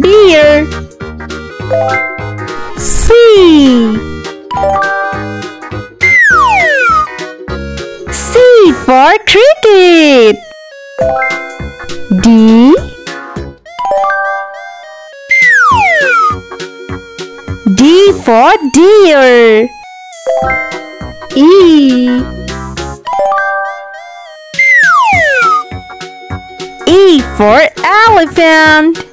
beer. C. C for cricket. D. D for deer. E. E for elephant.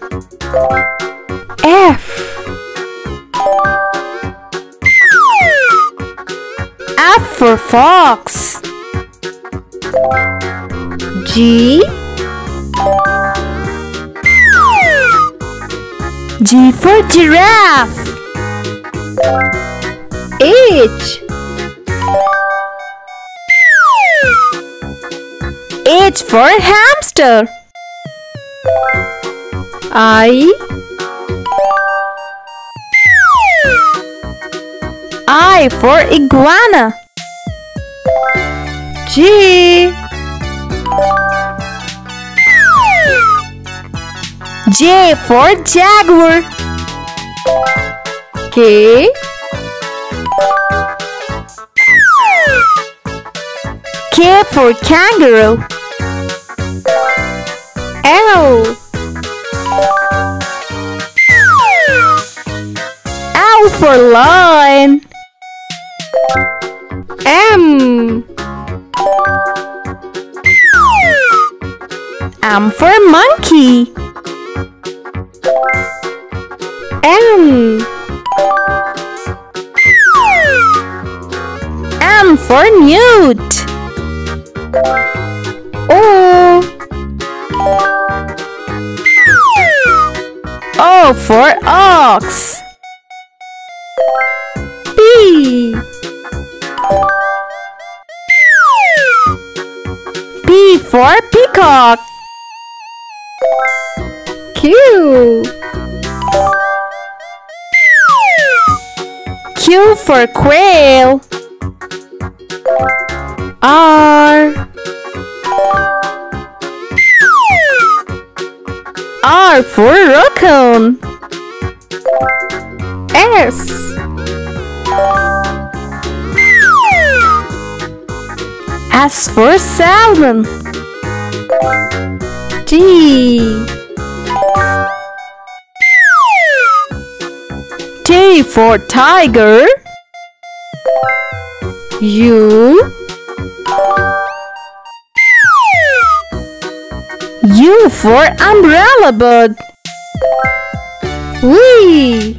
Hamster. I. I for iguana. J. J for jaguar. K. K for kangaroo. L. For lion. M. M for monkey. M M for newt. O. O for ox. P. P for peacock. Q. Q for quail. R. R for raccoon. S. S for salmon. T. T for tiger. U. for umbrella bird. V.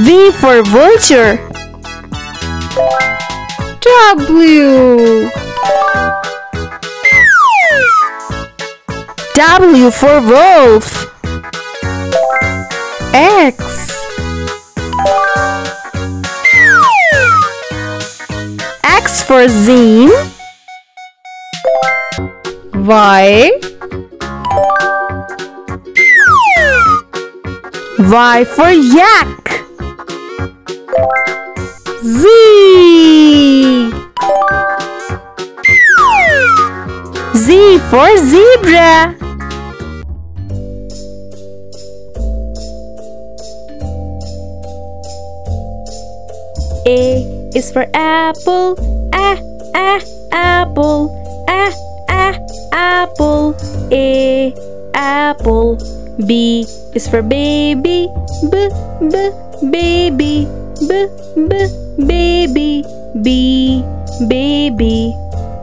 V for vulture. W. W for wolf. X. X for zine. Y. Y for yak. Z. Z for zebra. A is for apple. Ah, ah, apple. Apple. A, apple. B is for baby. B, b, baby. B, b, baby. B, baby.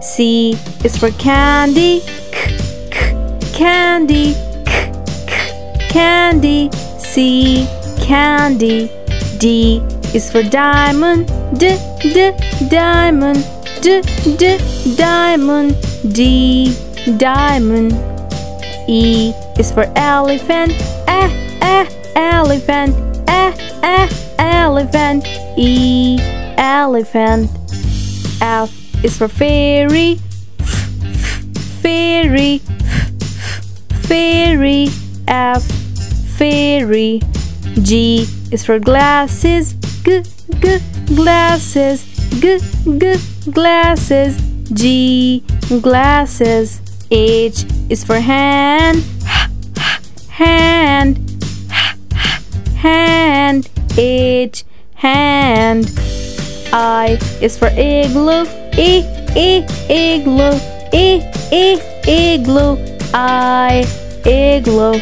C is for candy. K, k, candy. K, k, candy. C, candy. D is for diamond. D, d, diamond. D, d, diamond. D, diamond. E is for elephant. Eh, eh, elephant. Eh, eh, elephant. E, elephant. F is for fairy. F, f, fairy. F, fairy. F, fairy. G is for glasses. G, g, glasses. G, g, glasses. G, glasses. H is for hand. Hand. Hand. H, hand. I is for igloo. E, e, igloo. E, e, igloo. I, igloo.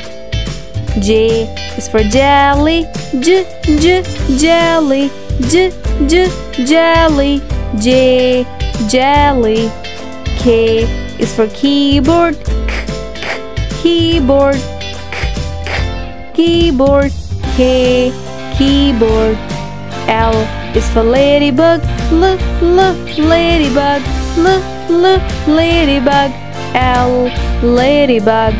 J is for jelly. J, j, jelly. J, j, jelly. J, jelly. K is for keyboard. K, k, keyboard. K, k, keyboard. K, keyboard. L is for ladybug. L, l, ladybug. L, l, ladybug. L, ladybug.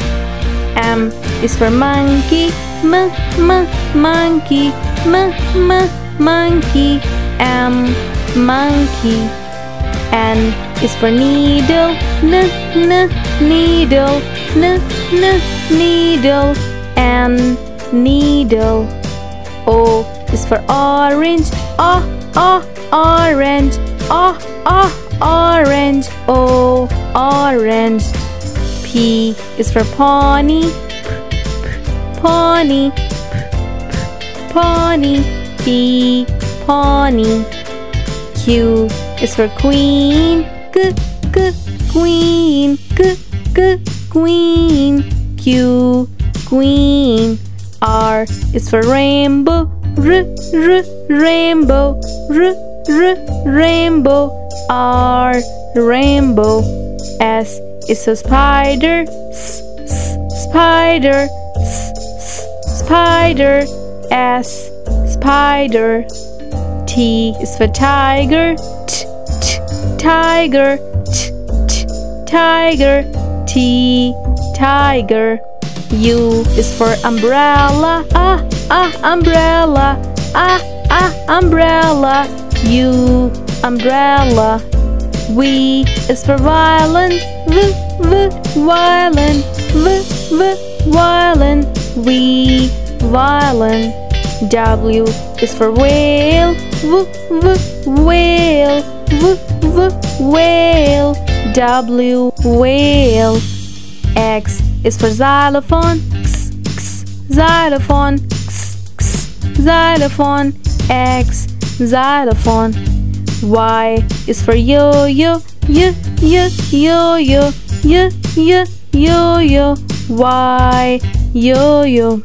M is for monkey. M, m, monkey. M, m, monkey. M, monkey. N is for needle. N, n, needle. N, n, needle. N, needle. O is for orange. O, o, orange. O, o, orange. O, orange. P is for pony. Pony. Pony. P, pony. Q is for queen. G, g, queen. G, g, queen. Q, queen. R is for rainbow. R, r, rainbow. R, r, rainbow. R, rainbow. S is for spider. S, s, spider. S, s, spider. S, spider. T is for tiger. Tiger. T, t, tiger. T, tiger. U is for umbrella. Ah, ah, umbrella. Ah, ah, umbrella. U, umbrella. V is for violin. V, v, violin. V, v, violin. V, violin. W is for whale. V, v, whale. V, v, whale. W, whale. X is for xylophone. X, x, xylophone. X, x, xylophone. X, xylophone. Y is for yo-yo. Y, y, yo-yo. Y, y, yo-yo. Y, yo-yo.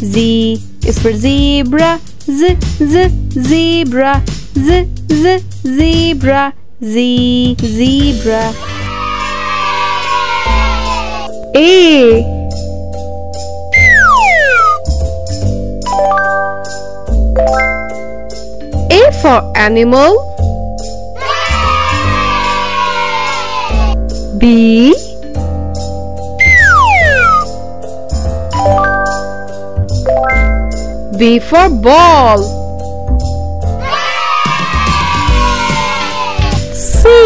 Z is for zebra. Z, z, zebra. Z, z, zebra. Z, zebra. A A for animal B B for ball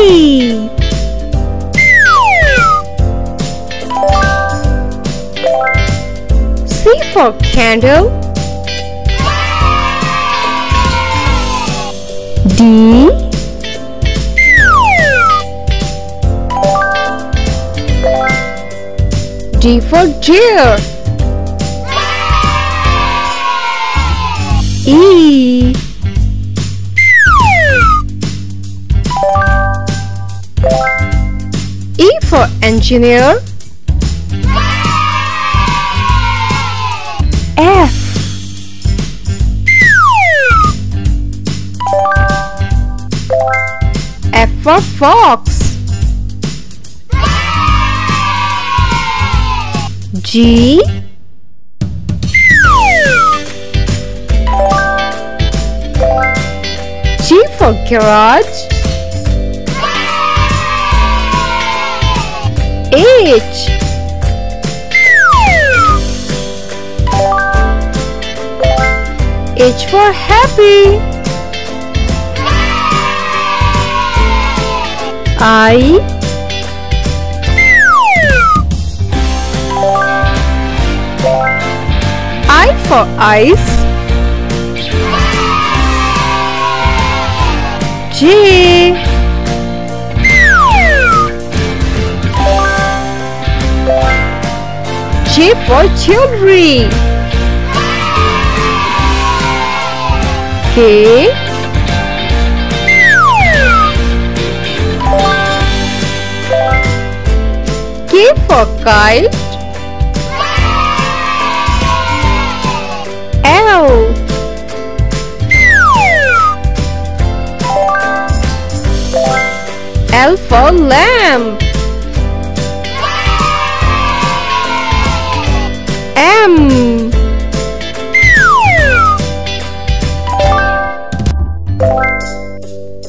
C for candle. D. D for deer E for engineer. F. F for fox. G. G for garage H H for happy I I for ice. J. J for jewelry. K. K for kite. L. L for lamp. M.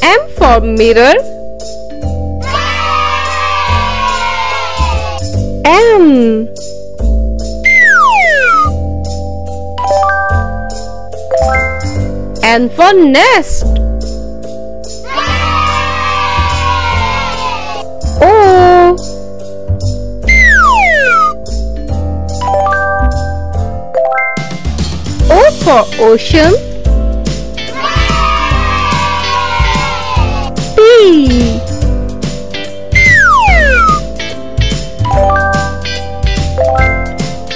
M for mirror. M. N for nest. For ocean. P.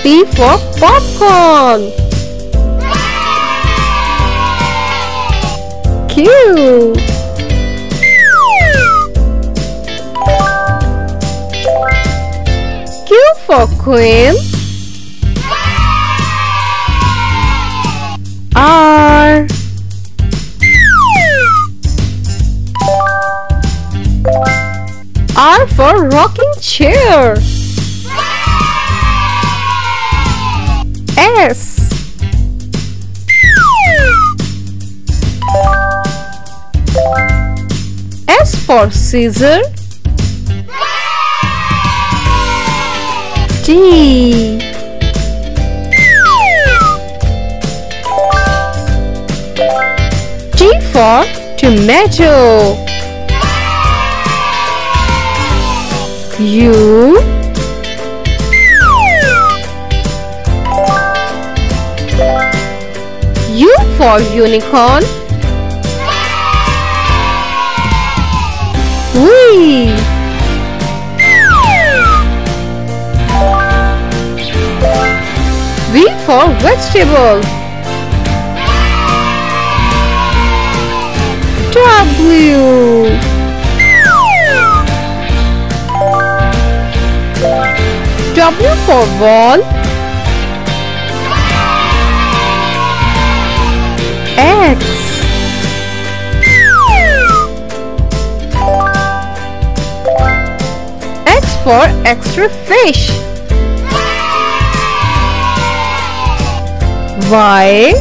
P for popcorn. Q. Q for queen. Chair. S. S for scissor. T. T for tomato. U for unicorn. V. V for vegetable. W. W for wall. X. X for extra fish. Y.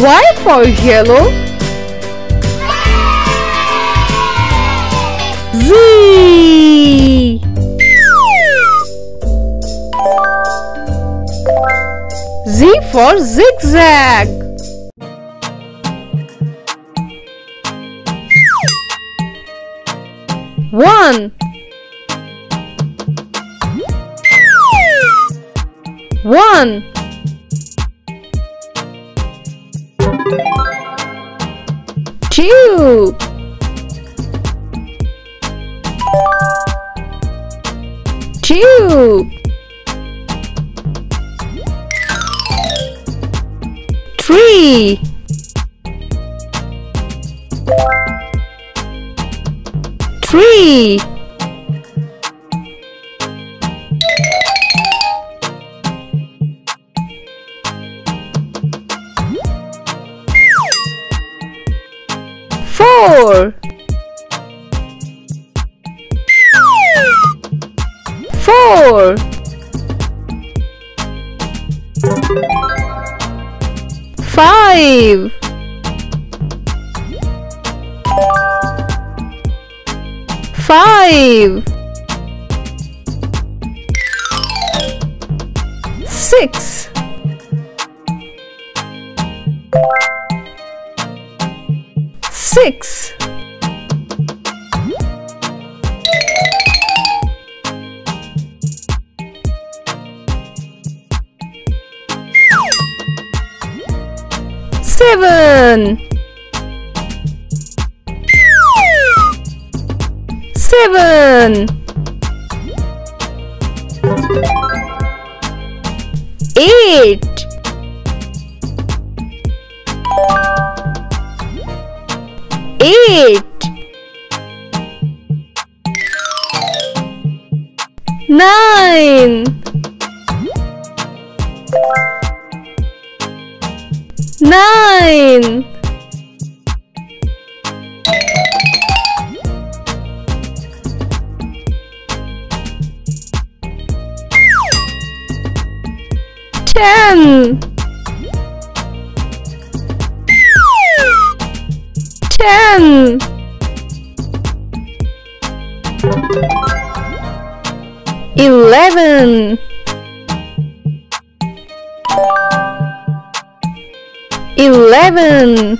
Y for yellow. Z. Z for zigzag. One. One. Five. Five. Six. Six. Seven, seven, eight, eight, nine, eleven, eleven,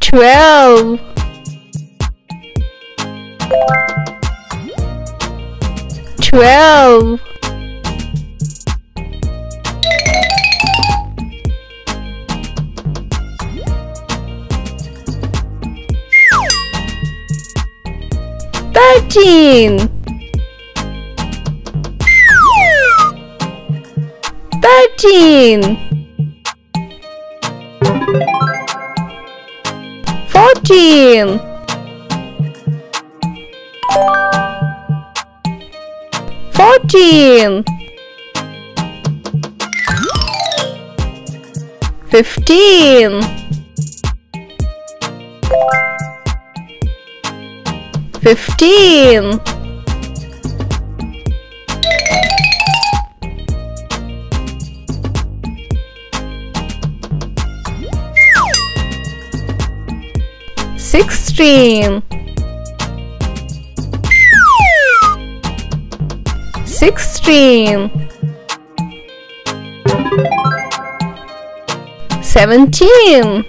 twelve, twelve, thirteen, thirteen, fourteen, fourteen, fifteen, fifteen, sixteen, sixteen, seventeen,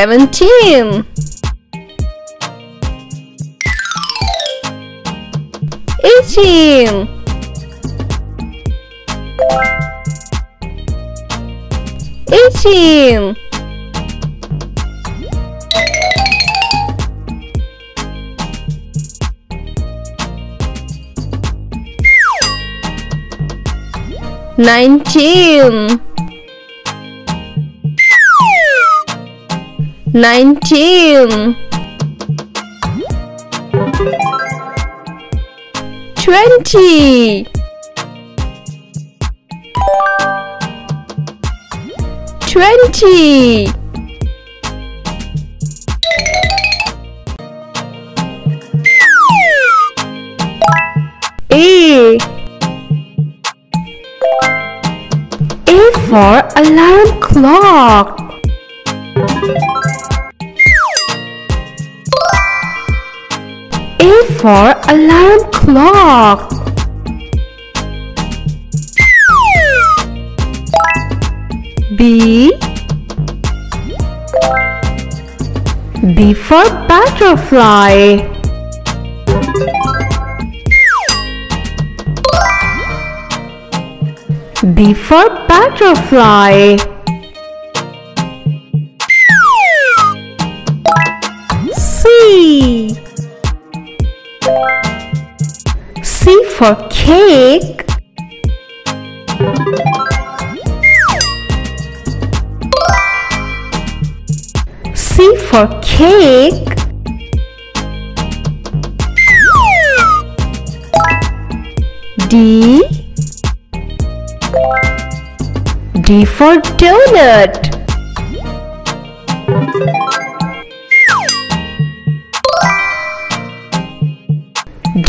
seventeen, eighteen, eighteen, nineteen, nineteen, twenty, twenty, A. A for alarm clock. For alarm clock. B B for butterfly. B for butterfly. For cake. C for cake. D D for donut.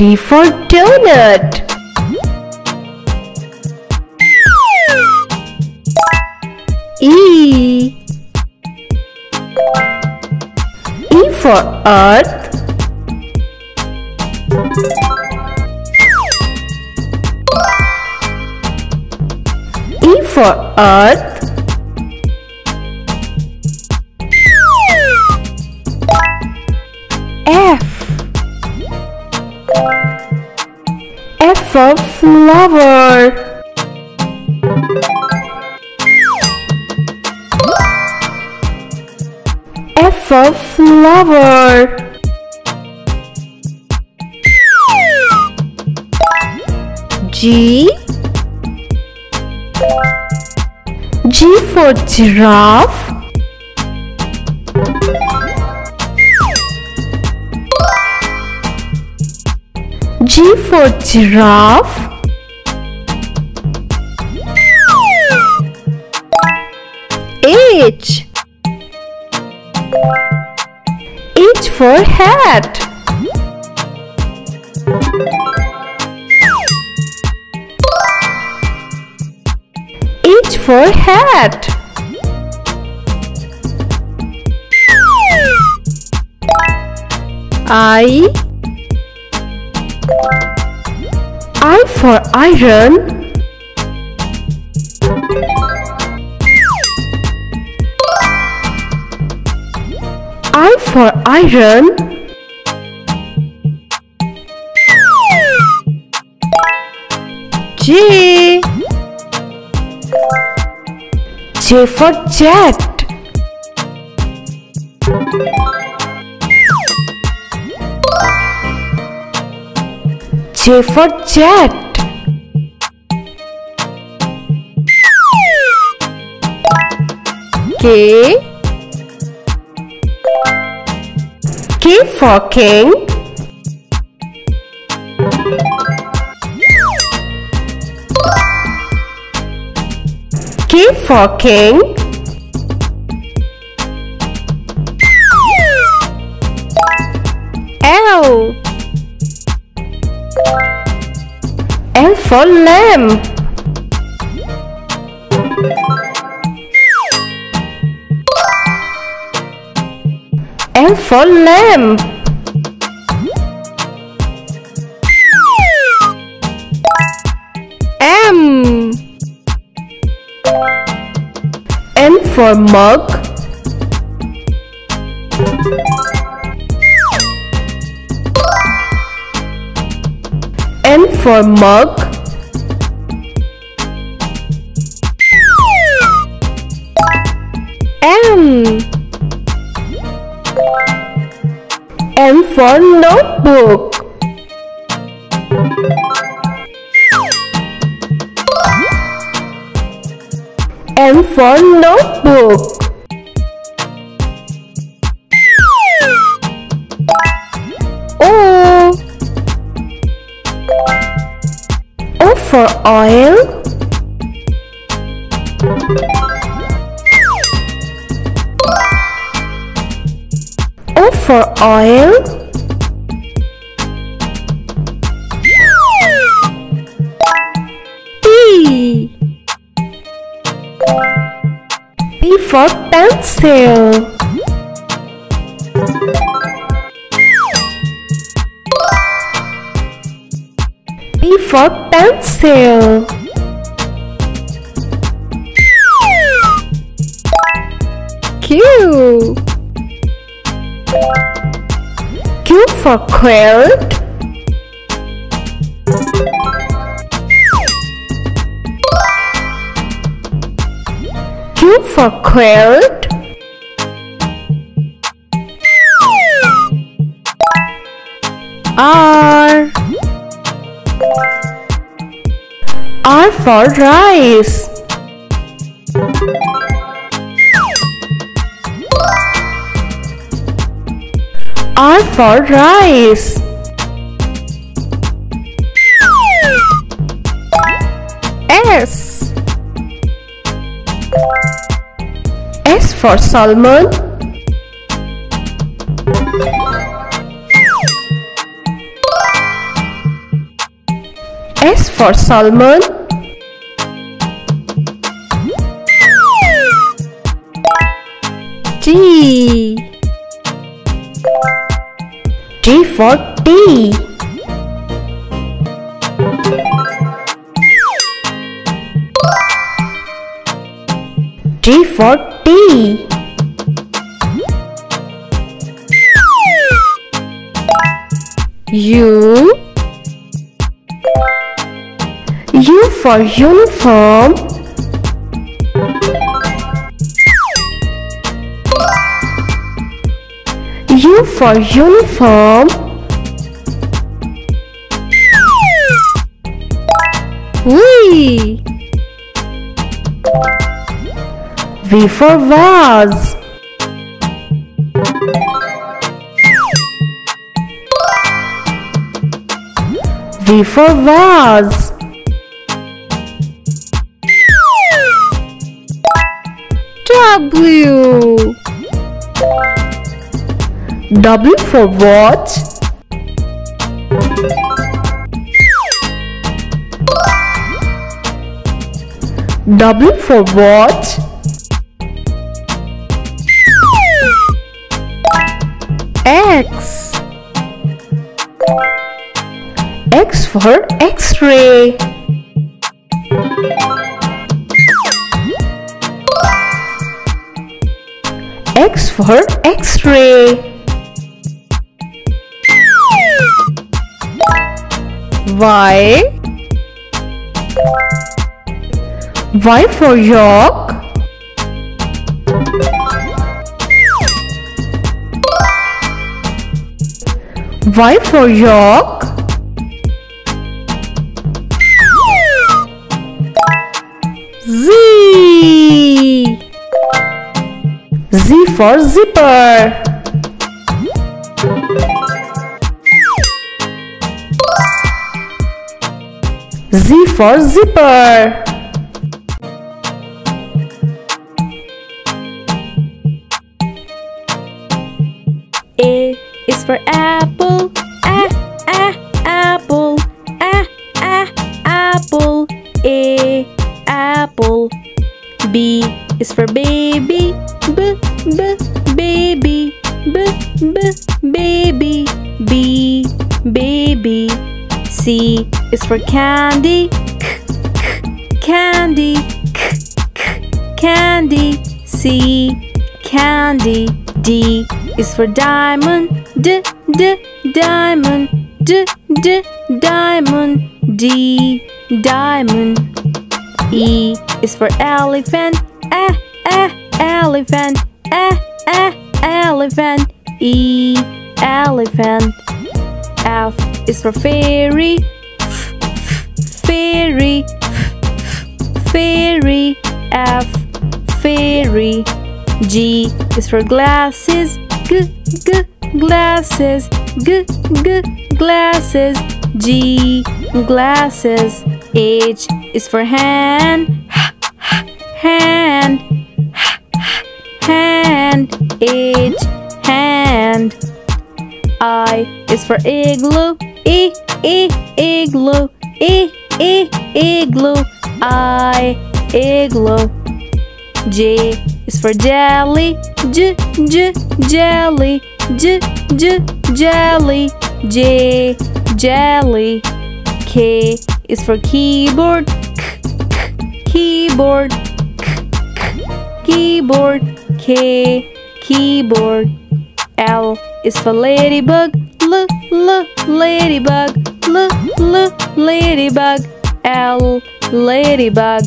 D for donut. E E for earth. E for earth. Flower. F for flower. G G for giraffe. G for giraffe. For hat. H for hat. I I for iron. For iron. J J for jet. J for jet. K for king. K for king. L L for lamb. L for lamb. For mug. N for mug. N N for notebook. For oil. O for oil. P P for pencil. Quilt. Q for quilt. R R for rice. For rice. S S for salmon. S for salmon. T T for tea. T for tea. U U for uniform. For uniform. V. V for vase. V for vase. W. W for watch. W for watch. X. X for X-ray. X for X-ray. Y. Y for York. Y for York. Z. Z for zipper. Z for zipper. A is for apple. For candy. K, k, candy. K, k, candy. C, candy. D is for diamond. D, d, diamond. D, d, diamond. D, diamond. E is for elephant. A, a, elephant. A, a, elephant. E, elephant. F is for fairy. Fairy. Fairy. F, fairy. G is for glasses. G, g, glasses. G, g, glasses. G, glasses. H is for hand. H, h, hand. H, hand. H, hand. I is for igloo. E, e, igloo. E, e, igloo. I, igloo. J is for jelly. J, j, jelly. J, j, jelly. J, jelly. K is for keyboard. K, k, keyboard. K, k, keyboard. K, keyboard. L is for ladybug. L, l, ladybug. L, l, ladybug. L, ladybug.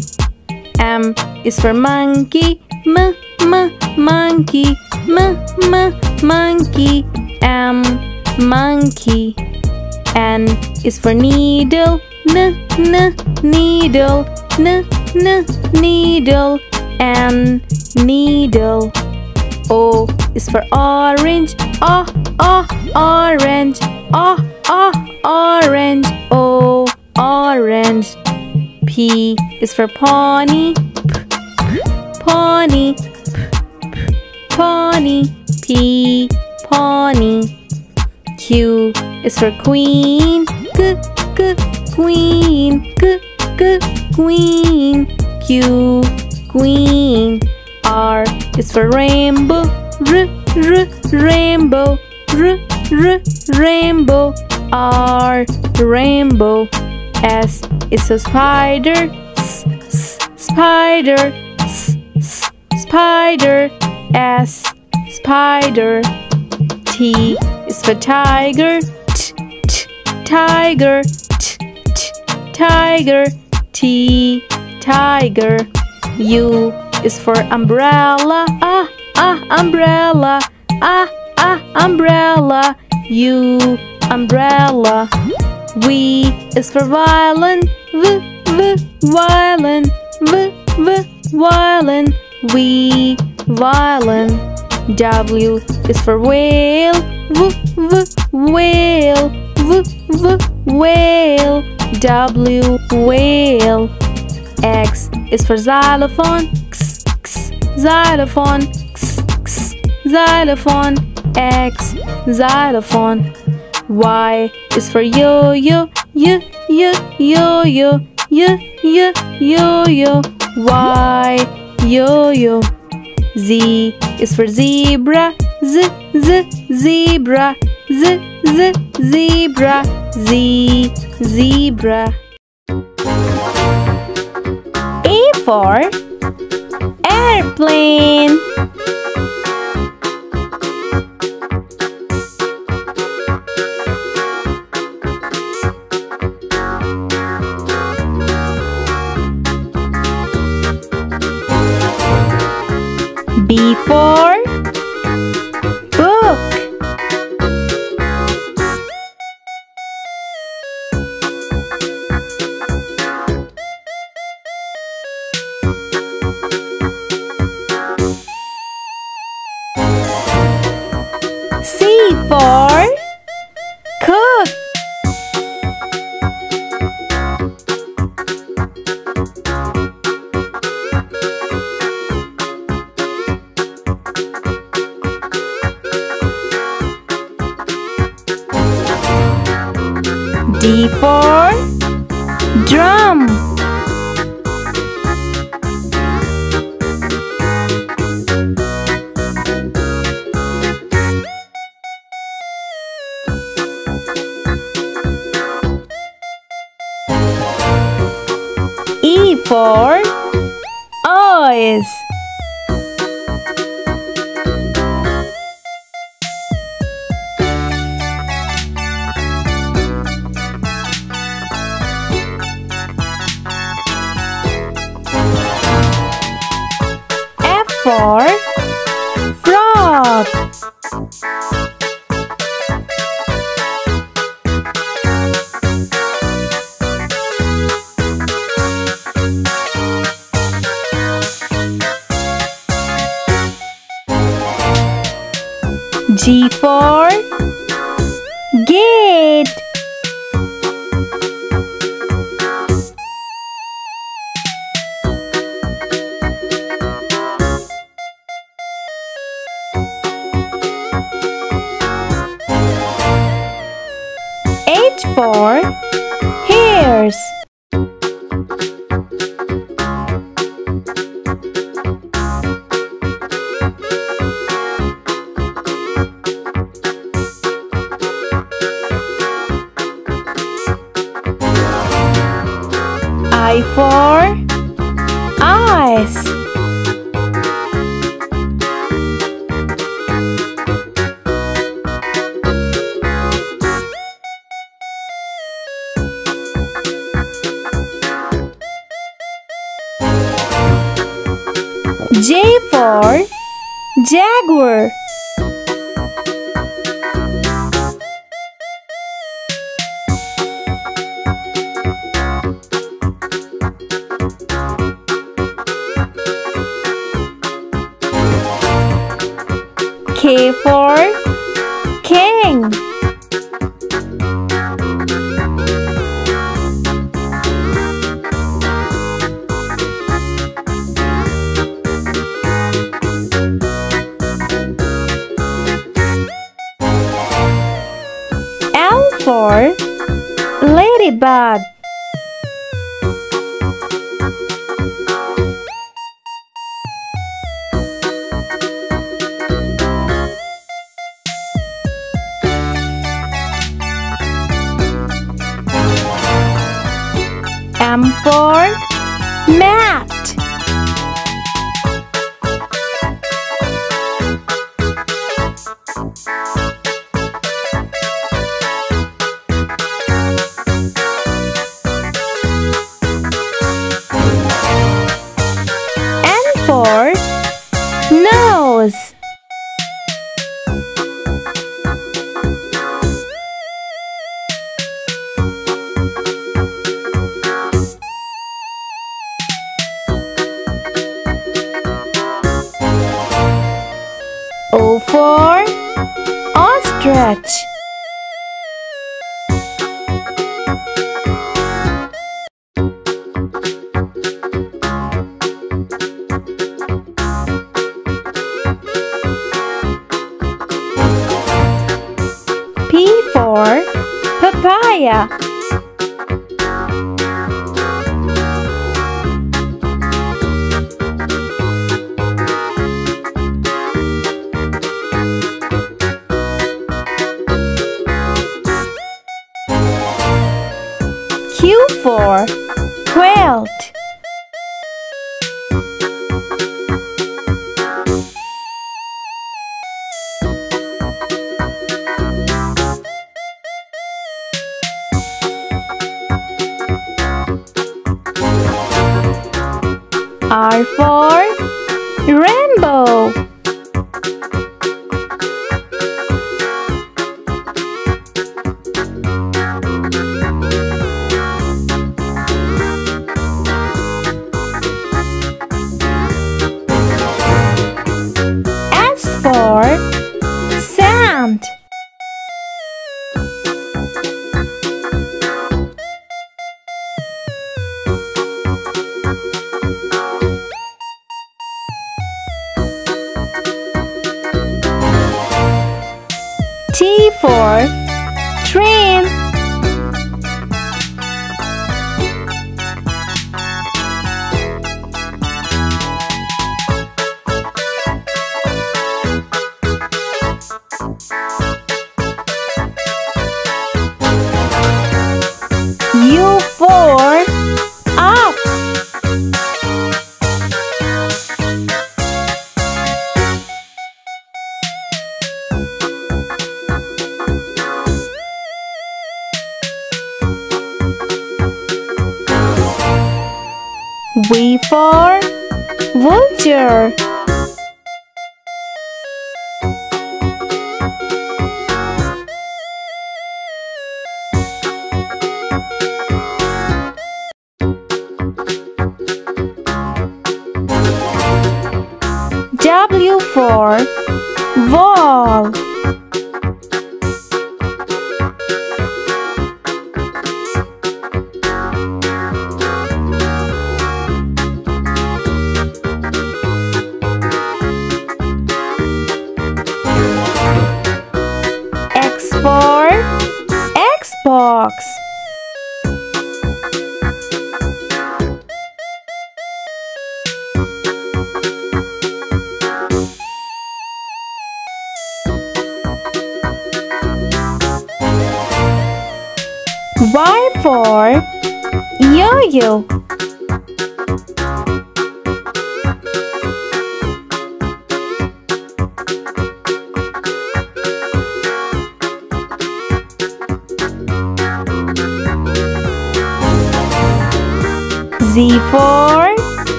M is for monkey. M, m, monkey. M, m, monkey. M, monkey. N is for needle. N, n, needle. N, n, needle. N, needle. O is for orange. O, O, orange. O, O, orange. O, orange. P is for pony. P, pony. P, p, pony. P, pony. Q is for queen. G, g, queen. G, g, queen. Q, queen. R is for rainbow. R, r, rainbow. R, r, rainbow. R, rainbow. S is for spider. S, s, spider. S, s, spider. S, spider. T is for tiger. T, t, tiger. T, t, tiger. T tiger U is for umbrella. Ah ah umbrella. Ah ah umbrella. U umbrella. V is for violin. V V violin. V V violin. V violin. W is for whale. V V whale. V V whale. W whale. X is for xylophone. X xylophone X X xylophone X xylophone. Y is for yo-yo yo yo yo-yo yo yo yo-yo Y yo-yo Z is for zebra Z Z zebra Z Z zebra Z zebra. A for airplane. B gate. R for rainbow.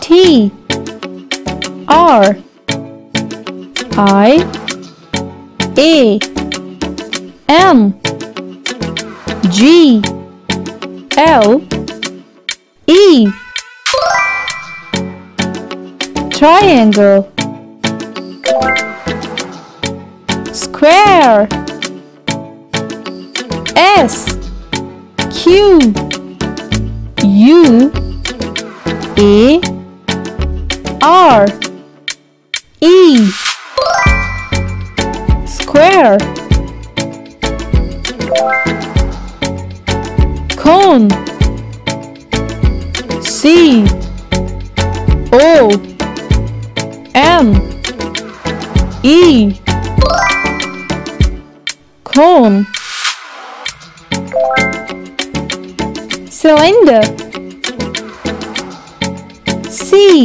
T R I A M G L E. Triangle. Square. S Q U A R E Square. Cone C. O. M. E. Cone Cylinder T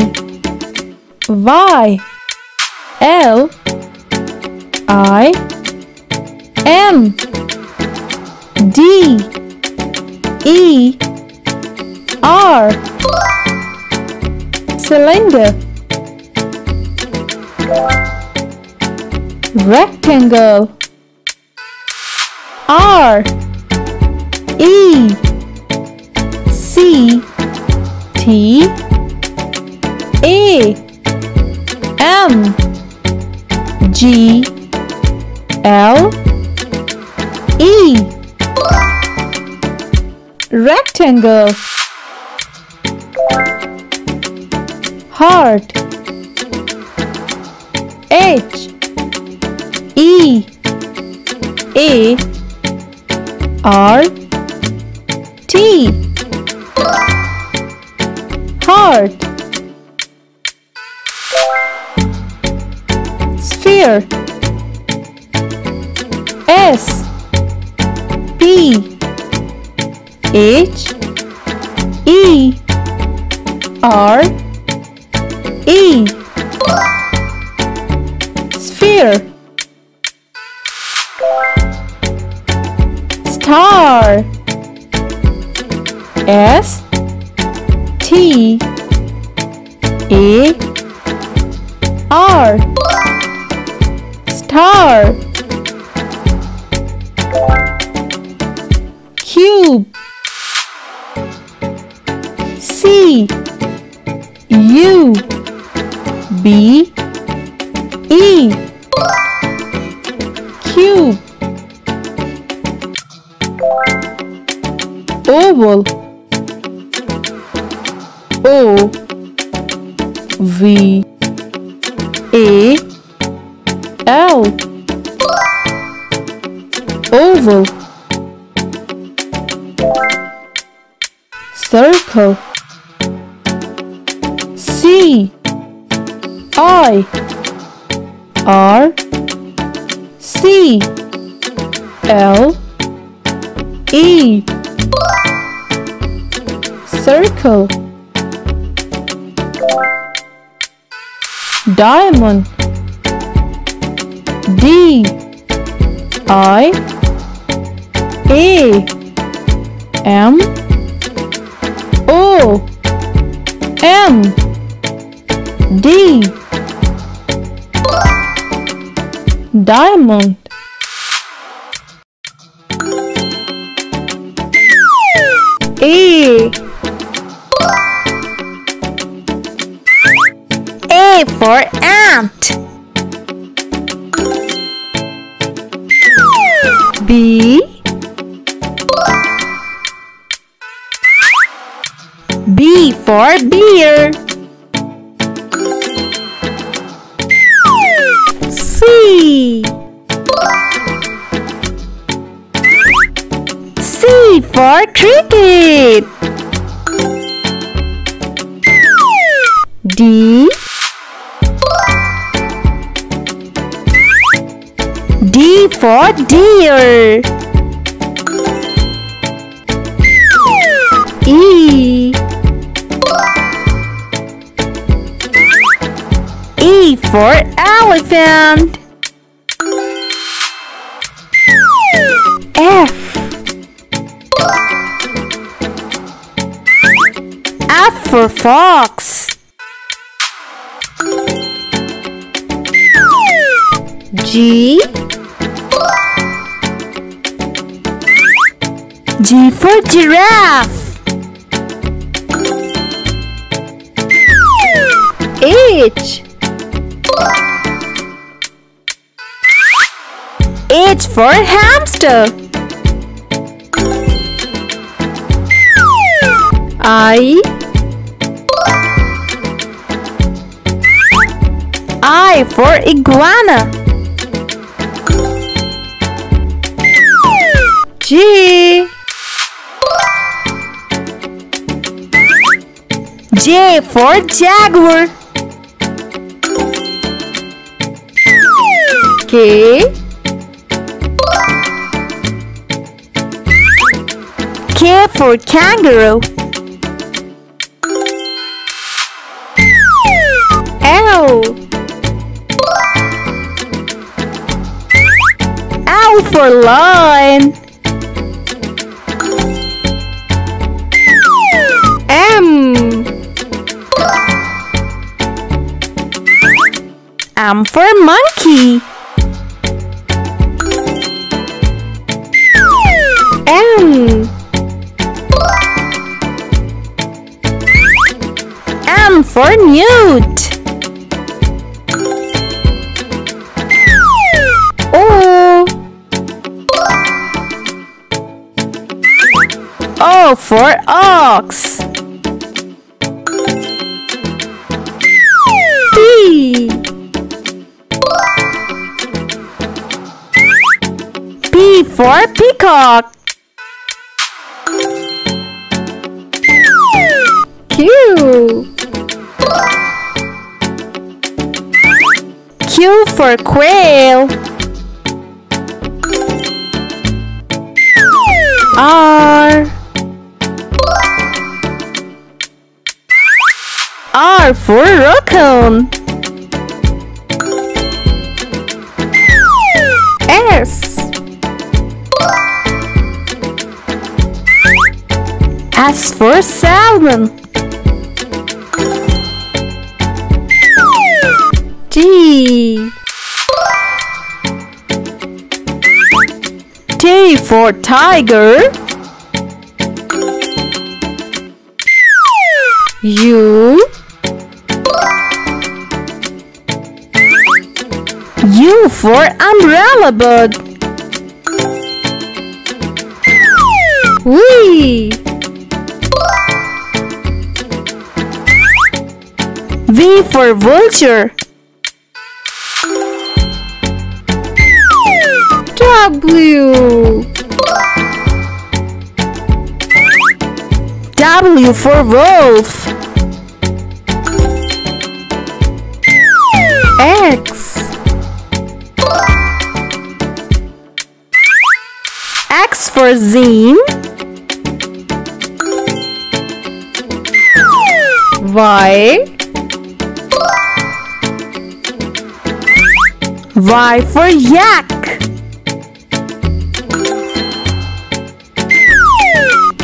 Y L I M D E R. Cylinder. Rectangle. R E C T M G L E Rectangle Heart H E A R T Heart S. P. H. E. R. A. A for ant. B. G. J for Jaguar. K. K for Kangaroo. for lion. M. M for monkey. M. M for nude. For ox. P. P for peacock. Q. Q for quail. R. R for raccoon. S. S for salmon. T. T for tiger. U. for umbrella bird. V. V for vulture. W. W for wolf. X. X for zine. Y. Y for yak.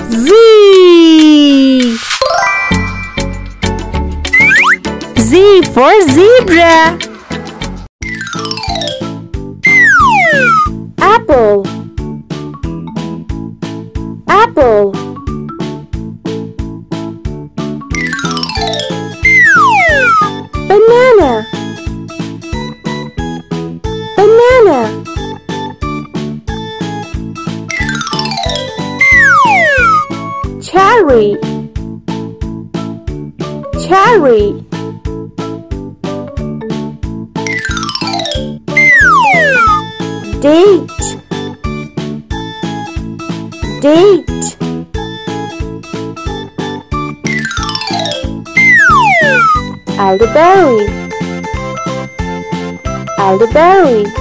Z. Z for zebra. Elderberry.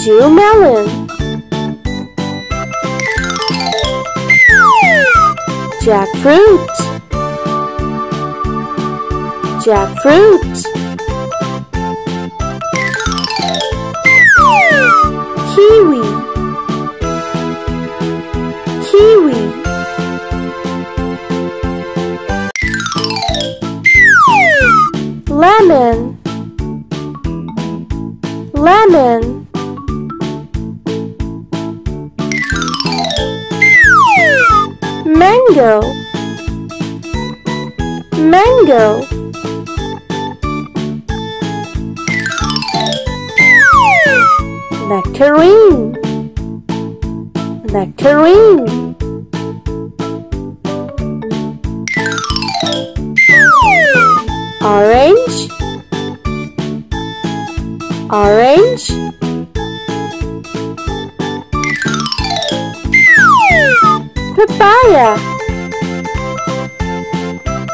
Honeydew melon. Jackfruit. Jackfruit. Mango. Mango. Nectarine. Nectarine. Orange. Orange. Papaya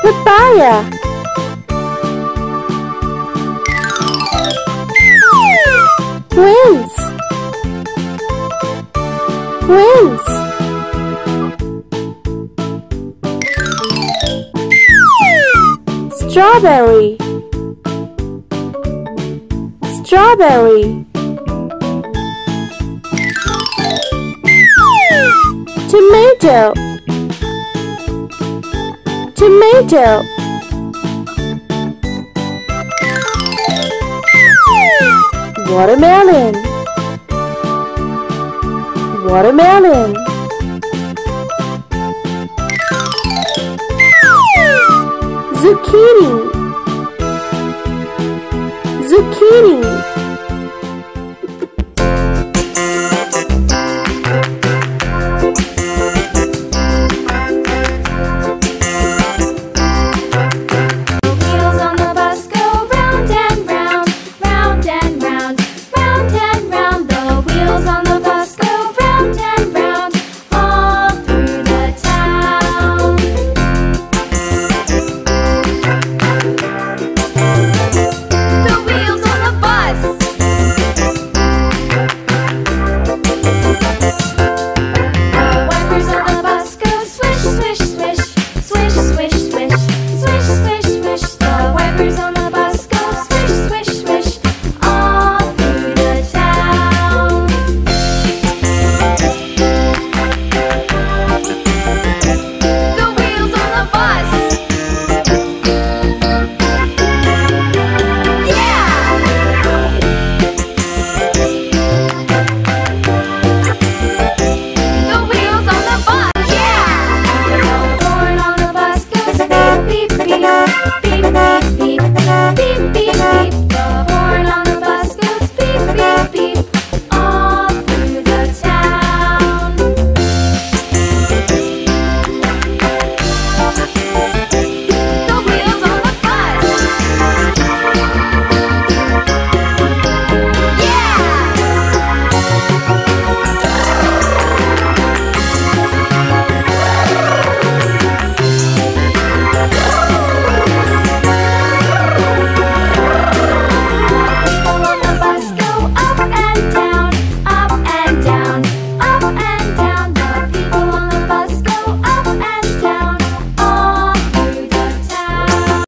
Papaya Twins Twins Strawberry. Strawberry. Tomato. Tomato. Watermelon. Watermelon. Zucchini